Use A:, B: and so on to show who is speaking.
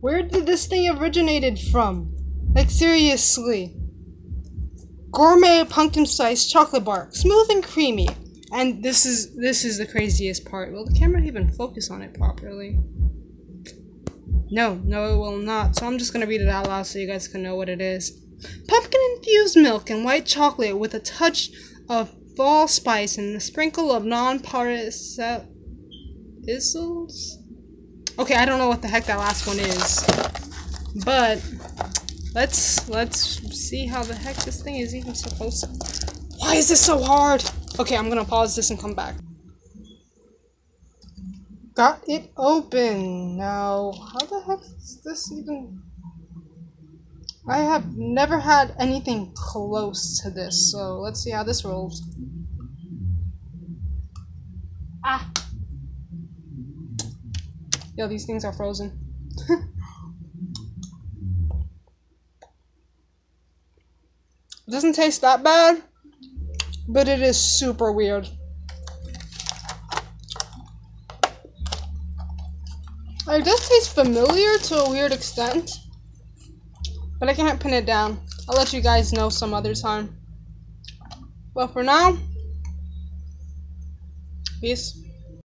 A: Where did this thing originated from? Like seriously. Gourmet pumpkin spice chocolate bar, smooth and creamy. And this is this is the craziest part. Will the camera even focus on it properly? No, no, it will not. So I'm just gonna read it out loud so you guys can know what it is. Pumpkin infused milk and white chocolate with a touch of fall spice and a sprinkle of non-participles. Okay, I don't know what the heck that last one is, but let's let's see how the heck this thing is even supposed to. Why is this so hard? Okay, I'm gonna pause this and come back. Got it open. Now, how the heck is this even... I have never had anything close to this, so let's see how this rolls. Ah! Yo, these things are frozen. doesn't taste that bad, but it is super weird. It does taste familiar to a weird extent. But I can't pin it down. I'll let you guys know some other time. But for now, peace.